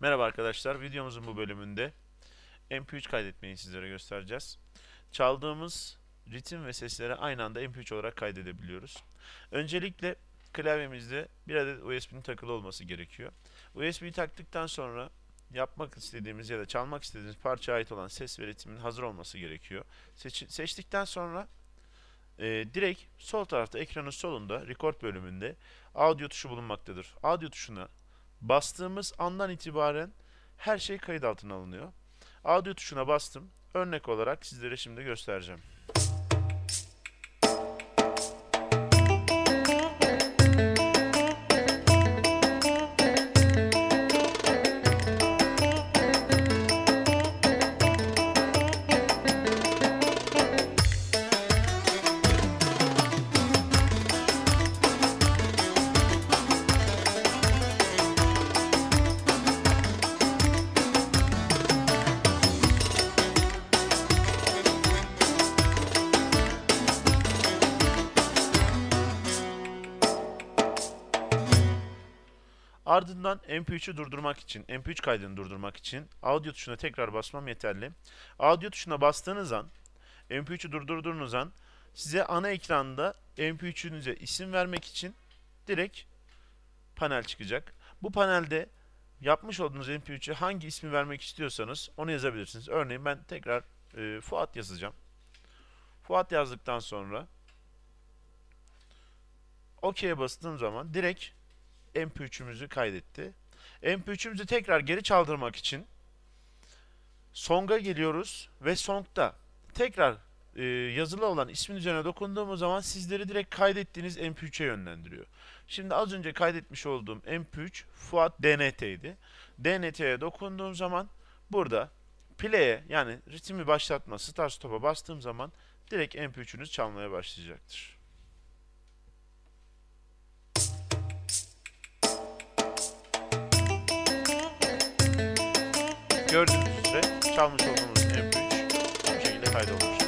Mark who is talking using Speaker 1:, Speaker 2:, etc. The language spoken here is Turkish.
Speaker 1: Merhaba arkadaşlar, videomuzun bu bölümünde MP3 kaydetmeyi sizlere göstereceğiz. Çaldığımız ritim ve sesleri aynı anda MP3 olarak kaydedebiliyoruz. Öncelikle klavyemizde bir adet USB'nin takılı olması gerekiyor. USB'yi taktıktan sonra yapmak istediğimiz ya da çalmak istediğimiz parçaya ait olan ses ve ritmin hazır olması gerekiyor. Seç seçtikten sonra e, direkt sol tarafta ekranın solunda record bölümünde audio tuşu bulunmaktadır. Audio tuşuna bastığımız andan itibaren her şey kayıt altına alınıyor. Audio tuşuna bastım. Örnek olarak sizlere şimdi göstereceğim. Ardından MP3'ü durdurmak için, MP3 kaydını durdurmak için audio tuşuna tekrar basmam yeterli. Audio tuşuna bastığınız an, MP3'ü durdurduğunuz an size ana ekranda MP3'ünüze isim vermek için direkt panel çıkacak. Bu panelde yapmış olduğunuz MP3'e hangi ismi vermek istiyorsanız onu yazabilirsiniz. Örneğin ben tekrar e, Fuat yazacağım. Fuat yazdıktan sonra OK'ye bastığım zaman direkt MP3'ümüzü kaydetti. MP3'ümüzü tekrar geri çaldırmak için Song'a geliyoruz ve Song'da tekrar e, yazılı olan ismin üzerine dokunduğumuz zaman sizleri direkt kaydettiğiniz MP3'e yönlendiriyor. Şimdi az önce kaydetmiş olduğum MP3 Fuat DNT'ydi. DNT'ye dokunduğum zaman burada play'e yani ritmi başlatma, start stop'a bastığım zaman direkt MP3'ünüz çalmaya başlayacaktır. Gördüğünüz üzere çalmış olduğumuz MP3 bu şekilde kaydolmuş.